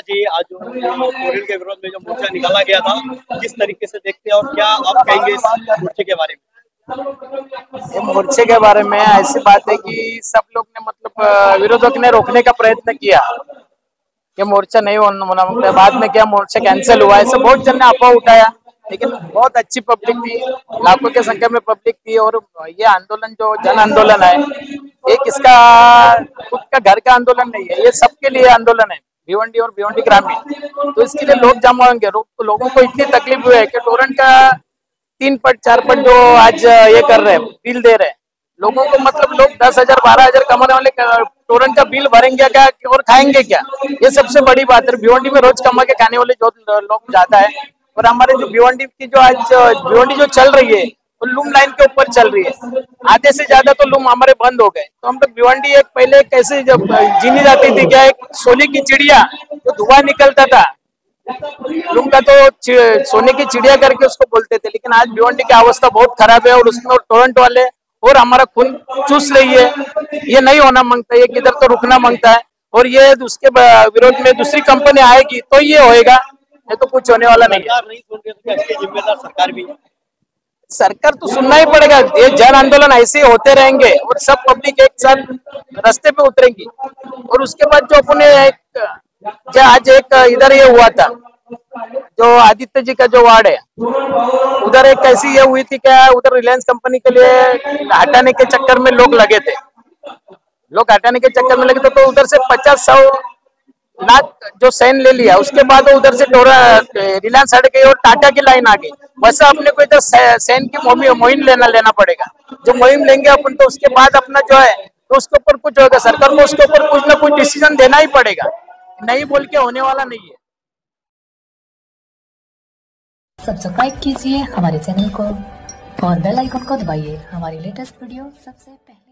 जी, आज जो के विरोध में जो मोर्चा निकाला गया था, किस तरीके से देखते हैं और क्या आप कहेंगे इस मोर्चे के बारे में? मोर्चे के बारे में ऐसी बात है कि सब लोग ने मतलब विरोधक ने रोकने का प्रयत्न किया। ये मोर्चा नहीं होना बाद में क्या मोर्चा कैंसिल हुआ, ऐसे बहुत जन ने अफवाह उठाया। लेकिन बहुत अच्छी पब्लिक थी, लाखों की संख्या में पब्लिक थी और ये आंदोलन जो जन आंदोलन है, ये किसका, खुद का घर का आंदोलन नहीं है, ये सबके लिए आंदोलन है। भिवंडी और भिवंडी ग्रामीण। तो इसके लिए लोग जमा होंगे। लोगों को इतनी तकलीफ़ हुई है कि टोरेंट का तीन पट, चार पट जो आज ये कर रहे हैं, बिल दे रहे हैं। लोगों को मतलब लोग दस हज़ार, बारह हज़ार कमाने वाले टोरेंट का बिल भरेंगे क्या और खाएँगे क्या? ये सबसे बड़ी बात है। भिवंडी में रोज कमा के खाने वाले जो लोग जाता है। और हमारे जो भिवंडी की जो आज भिवंडी जो चल रही है वो लूम लाइन के ऊपर चल रही है। आधे से ज़्यादा तो लूम हमारे बंद हो गए। तो हम लोग भिवंडी एक पहले कैसे जब जीनी जाती थी, क्या एक सोने की चिड़िया जो धुआँ निकलता था। लूम का तो सोने की चिड़िया करके उसको बोलते थे, लेकिन आज भिवंडी की अवस्था बहुत खराब है और उसमें टोरेंट वाले और हमारा खून चूस रही है। ये नहीं होना माँगता है किधर तो रुकना माँगता है। और ये उसके विरोध में दूसरी कंपनी आएगी तो ये होएगा, ये तो कुछ होने वाला नहीं है। तो जिम्मेदार सरकार भी सरकार तो सुनना ही पड़ेगा। ये जन आंदोलन ऐसे होते रहेंगे और सब पब्लिक एक साथ रास्ते पे उतरेंगी। और उसके बाद जो अपने एक, जो आज एक इधर ये हुआ था, जो आदित्य जी का जो वार्ड है, उधर एक कैसी ये हुई थी क्या उधर रिलायंस कंपनी के लिए हटाने के चक्कर में लोग लगे थे। लोग हटाने के चक्कर में लगे थे तो उधर से पचास सौ लाख जो सैन ले लिया, उसके बाद उधर से टोरा रिलायंस हट गई और टाटा की लाइन आ गई। वैसा अपने को इधर सैन की मुहिम लेना लेना पड़ेगा। जो मुहिम लेंगे अपन तो उसके बाद अपना जो है तो उसके ऊपर कुछ होगा। सरकार को उसके ऊपर कुछ ना कुछ डिसीज़न देना ही पड़ेगा। नहीं बोल के होने वाला नहीं है। सब्सक्राइब कीजिए हमारे चैनल को और बेल आइकन को दबाइए। हमारी लेटेस्ट वीडियो सबसे पहले।